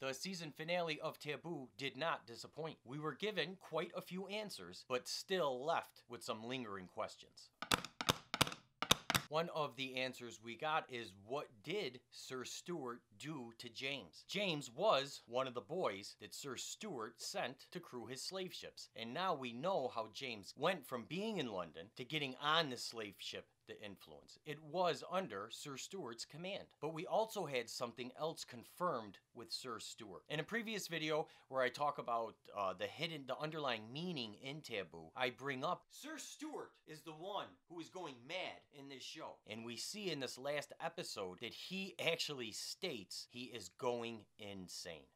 The season finale of Taboo did not disappoint. We were given quite a few answers, but still left with some lingering questions. One of the answers we got is what did Sir Stuart do to James? James was one of the boys that Sir Stuart sent to crew his slave ships. And now we know how James went from being in London to getting on the slave ship the influence. It was under Sir Stuart's command. But we also had something else confirmed with Sir Stuart. In a previous video where I talk about uh, the hidden, the underlying meaning in Taboo, I bring up Sir Stuart is the one who is going mad in this show. And we see in this last episode that he actually states he is going insane.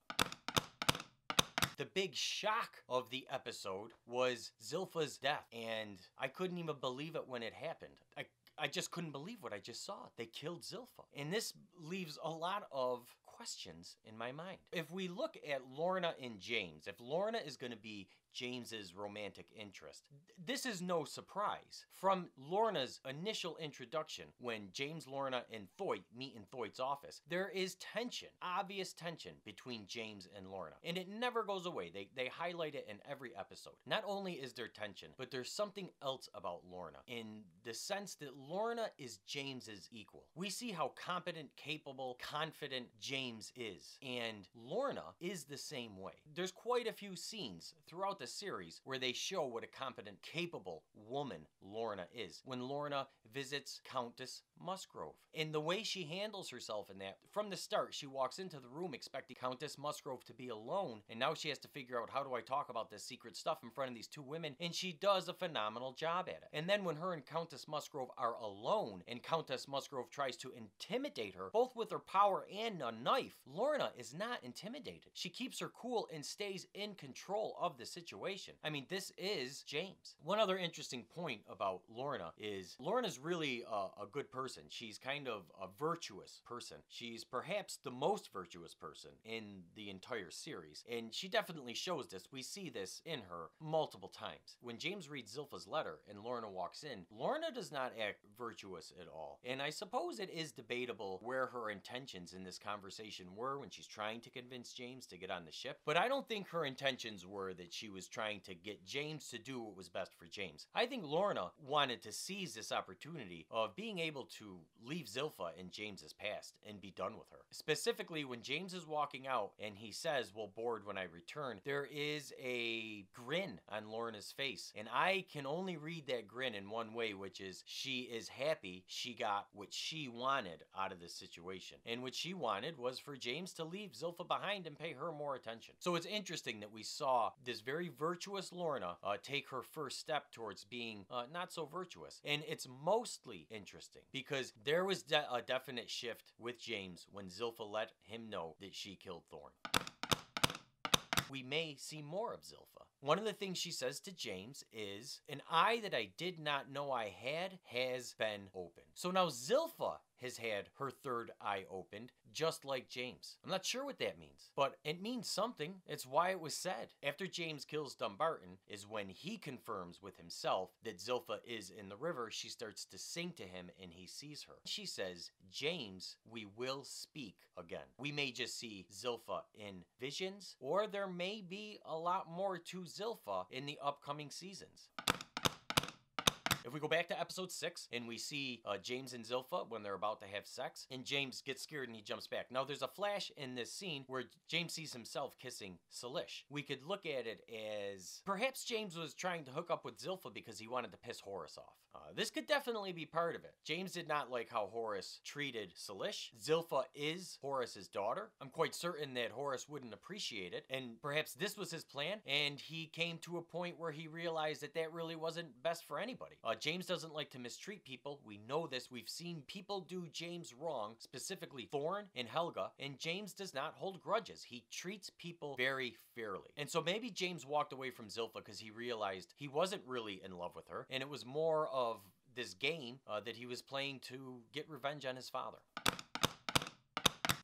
The big shock of the episode was Zilpha's death, and I couldn't even believe it when it happened. I I just couldn't believe what I just saw. They killed Zilpha. And this leaves a lot of questions in my mind. If we look at Lorna and James, if Lorna is going to be James's romantic interest, this is no surprise. From Lorna's initial introduction, when James, Lorna, and Thoyt meet in Thoyt's office, there is tension, obvious tension between James and Lorna. And it never goes away. They, they highlight it in every episode. Not only is there tension, but there's something else about Lorna in the sense that Lorna is James's equal. We see how competent, capable, confident James is, and Lorna is the same way. There's quite a few scenes throughout the series where they show what a competent, capable woman Lorna is. When Lorna visits Countess Musgrove, and the way she handles herself in that, from the start, she walks into the room expecting Countess Musgrove to be alone, and now she has to figure out how do I talk about this secret stuff in front of these two women, and she does a phenomenal job at it. And then when her and Countess Musgrove are are alone and Countess Musgrove tries to intimidate her, both with her power and a knife, Lorna is not intimidated. She keeps her cool and stays in control of the situation. I mean, this is James. One other interesting point about Lorna is Lorna's really a, a good person. She's kind of a virtuous person. She's perhaps the most virtuous person in the entire series, and she definitely shows this. We see this in her multiple times. When James reads Zilpha's letter and Lorna walks in, Lorna does not act virtuous at all. And I suppose it is debatable where her intentions in this conversation were when she's trying to convince James to get on the ship, but I don't think her intentions were that she was trying to get James to do what was best for James. I think Lorna wanted to seize this opportunity of being able to leave Zilpha in James's past and be done with her. Specifically, when James is walking out and he says, We'll board when I return, there is a grin on Lorna's face. And I can only read that grin in one way, which is she is happy she got what she wanted out of this situation. And what she wanted was for James to leave Zilpha behind and pay her more attention. So it's interesting that we saw this very virtuous Lorna uh, take her first step towards being uh, not so virtuous. And it's mostly interesting because there was de a definite shift with James when Zilpha let him know that she killed Thorne we may see more of Zilpha. One of the things she says to James is, An eye that I did not know I had has been opened. So now Zilpha has had her third eye opened, just like James. I'm not sure what that means, but it means something. It's why it was said. After James kills Dumbarton is when he confirms with himself that Zilpha is in the river. She starts to sing to him and he sees her. She says, James, we will speak again. We may just see Zilpha in visions, or there may be a lot more to Zilpha in the upcoming seasons. If we go back to episode six and we see uh, James and Zilpha when they're about to have sex, and James gets scared and he jumps back. Now, there's a flash in this scene where James sees himself kissing Salish. We could look at it as perhaps James was trying to hook up with Zilpha because he wanted to piss Horace off. Uh, this could definitely be part of it. James did not like how Horace treated Salish. Zilpha is Horace's daughter. I'm quite certain that Horace wouldn't appreciate it, and perhaps this was his plan, and he came to a point where he realized that that really wasn't best for anybody. Uh, James doesn't like to mistreat people. We know this. We've seen people do James wrong, specifically Thorne and Helga, and James does not hold grudges. He treats people very fairly. And so maybe James walked away from Zilpha because he realized he wasn't really in love with her, and it was more of this game uh, that he was playing to get revenge on his father.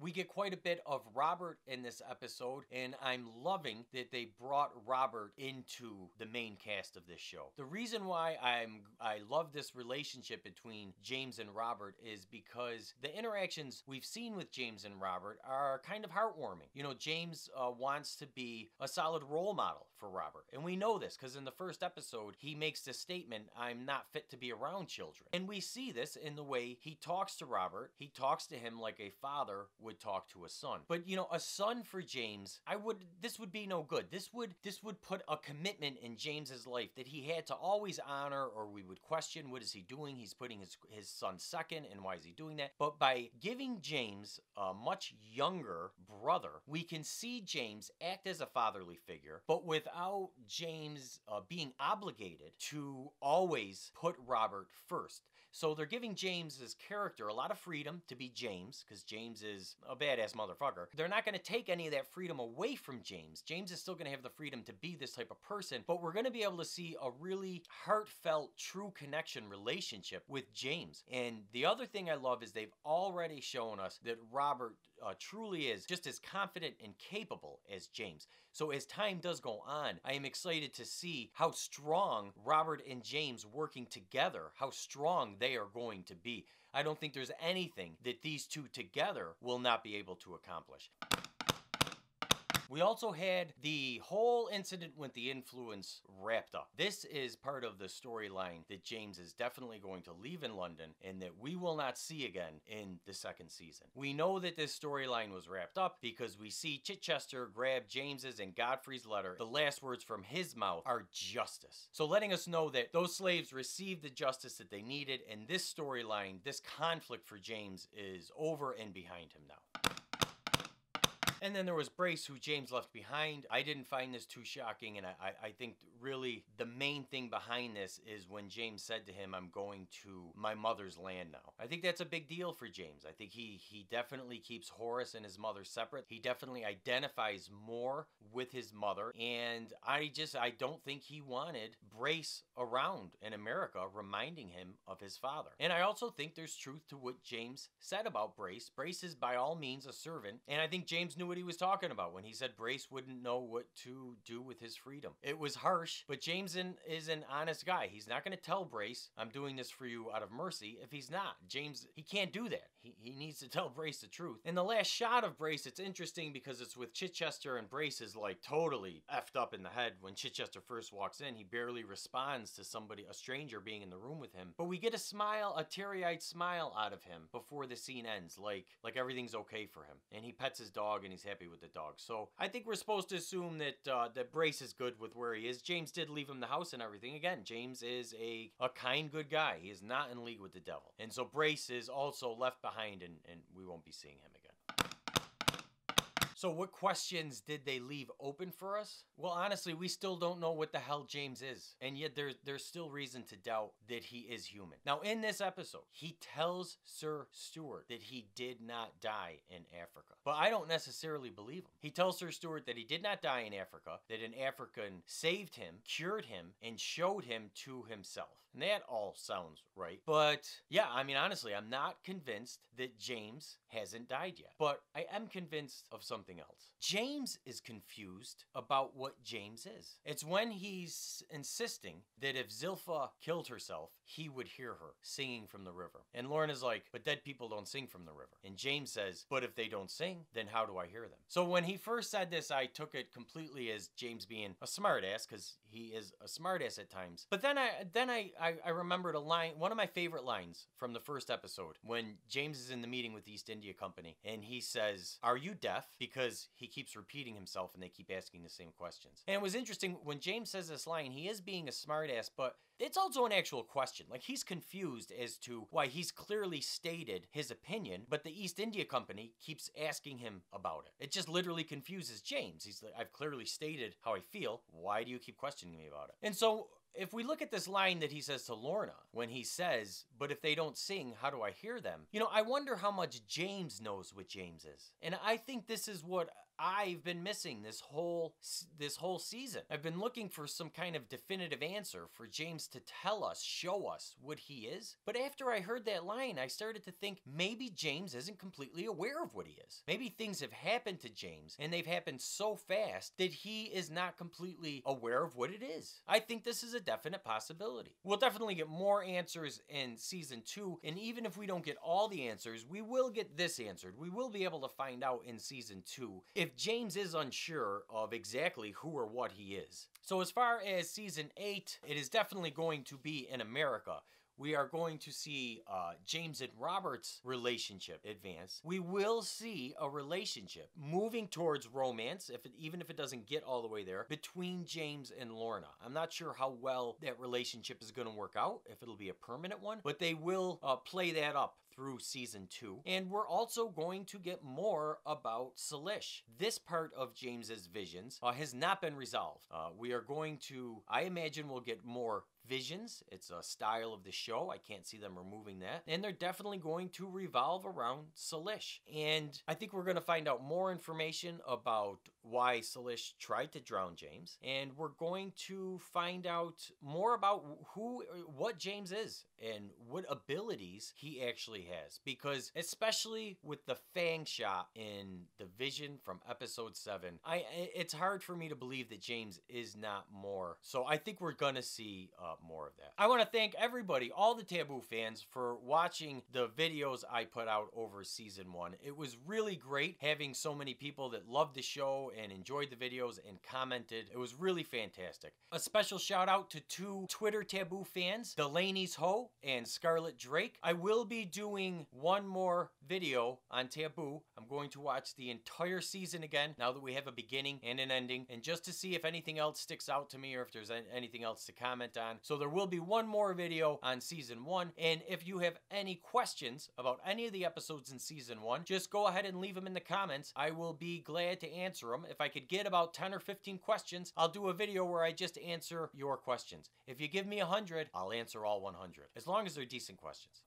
We get quite a bit of Robert in this episode, and I'm loving that they brought Robert into the main cast of this show. The reason why I'm I love this relationship between James and Robert is because the interactions we've seen with James and Robert are kind of heartwarming. You know, James uh, wants to be a solid role model for Robert, and we know this because in the first episode he makes the statement, "I'm not fit to be around children," and we see this in the way he talks to Robert. He talks to him like a father would talk to a son. But you know, a son for James, I would this would be no good. This would this would put a commitment in James's life that he had to always honor or we would question what is he doing? He's putting his his son second and why is he doing that? But by giving James a much younger brother, we can see James act as a fatherly figure, but without James uh, being obligated to always put Robert first. So they're giving James's character a lot of freedom to be James, because James is a badass motherfucker. They're not going to take any of that freedom away from James. James is still going to have the freedom to be this type of person, but we're going to be able to see a really heartfelt, true connection relationship with James. And the other thing I love is they've already shown us that Robert uh, truly is just as confident and capable as James. So as time does go on, I am excited to see how strong Robert and James working together, how strong they are going to be. I don't think there's anything that these two together will not be able to accomplish. We also had the whole incident with the influence wrapped up. This is part of the storyline that James is definitely going to leave in London and that we will not see again in the second season. We know that this storyline was wrapped up because we see Chichester grab James's and Godfrey's letter. The last words from his mouth are justice. So letting us know that those slaves received the justice that they needed and this storyline, this conflict for James is over and behind him now. And then there was Brace, who James left behind. I didn't find this too shocking, and I, I think really the main thing behind this is when James said to him, I'm going to my mother's land now. I think that's a big deal for James. I think he he definitely keeps Horace and his mother separate. He definitely identifies more with his mother, and I just I don't think he wanted Brace around in America reminding him of his father. And I also think there's truth to what James said about Brace. Brace is by all means a servant, and I think James knew what he was talking about when he said Brace wouldn't know what to do with his freedom. It was harsh, but Jameson is an honest guy. He's not going to tell Brace, I'm doing this for you out of mercy, if he's not. James, he can't do that. He, he needs to tell Brace the truth. In the last shot of Brace, it's interesting because it's with Chichester and Brace is like totally effed up in the head. When Chichester first walks in, he barely responds to somebody, a stranger being in the room with him. But we get a smile, a teary-eyed smile out of him before the scene ends, like like everything's okay for him. And he pets his dog and he's happy with the dog. So I think we're supposed to assume that uh, that Brace is good with where he is. James did leave him the house and everything. Again, James is a, a kind, good guy. He is not in league with the devil. And so Brace is also left behind and, and we won't be seeing him again. So, what questions did they leave open for us? Well, honestly, we still don't know what the hell James is. And yet, there's, there's still reason to doubt that he is human. Now, in this episode, he tells Sir Stuart that he did not die in Africa. But I don't necessarily believe him. He tells Sir Stuart that he did not die in Africa, that an African saved him, cured him, and showed him to himself. And that all sounds right. But yeah, I mean, honestly, I'm not convinced that James hasn't died yet. But I am convinced of something else. James is confused about what James is. It's when he's insisting that if Zilpha killed herself, he would hear her singing from the river. And Lorna is like, but dead people don't sing from the river. And James says, but if they don't sing, then how do I hear them? So when he first said this, I took it completely as James being a smartass because he is a smartass at times. But then I then I, I I remembered a line, one of my favorite lines from the first episode when James is in the meeting with the East India Company and he says, "Are you deaf?" Because he keeps repeating himself and they keep asking the same questions. And it was interesting when James says this line, he is being a smartass, but it's also an actual question. Like he's confused as to why he's clearly stated his opinion, but the East India Company keeps asking him about it. It just literally confuses James. He's like, I've clearly stated how I feel. Why do you keep questioning me about it? And so if we look at this line that he says to Lorna when he says, But if they don't sing, how do I hear them? You know, I wonder how much James knows what James is. And I think this is what I've been missing this whole this whole season. I've been looking for some kind of definitive answer for James to tell us, show us what he is. But after I heard that line, I started to think maybe James isn't completely aware of what he is. Maybe things have happened to James and they've happened so fast that he is not completely aware of what it is. I think this is a definite possibility. We'll definitely get more answers in season 2 and even if we don't get all the answers, we will get this answered. We will be able to find out in season 2 if James is unsure of exactly who or what he is. So as far as season 8, it is definitely going to be in America we are going to see uh, James and Robert's relationship advance. We will see a relationship moving towards romance, if it, even if it doesn't get all the way there, between James and Lorna. I'm not sure how well that relationship is going to work out, if it'll be a permanent one, but they will uh, play that up through season two. And we're also going to get more about Salish. This part of James's visions uh, has not been resolved. Uh, we are going to, I imagine we'll get more visions. It's a style of the show. I can't see them removing that. And they're definitely going to revolve around Salish. And I think we're going to find out more information about why Salish tried to drown James. And we're going to find out more about who, what James is and what abilities he actually has. Because especially with the Fang shot in the vision from episode 7, I it's hard for me to believe that James is not more. So I think we're going to see uh, more of that. I want to thank everybody, all the Taboo fans, for watching the videos I put out over season one. It was really great having so many people that loved the show and enjoyed the videos and commented. It was really fantastic. A special shout out to two Twitter Taboo fans, Delaney's Ho and Scarlett Drake. I will be doing one more video on Taboo. I'm going to watch the entire season again now that we have a beginning and an ending and just to see if anything else sticks out to me or if there's anything else to comment on. So there will be one more video on season one. And if you have any questions about any of the episodes in season one, just go ahead and leave them in the comments. I will be glad to answer them. If I could get about 10 or 15 questions, I'll do a video where I just answer your questions. If you give me 100, I'll answer all 100, as long as they're decent questions.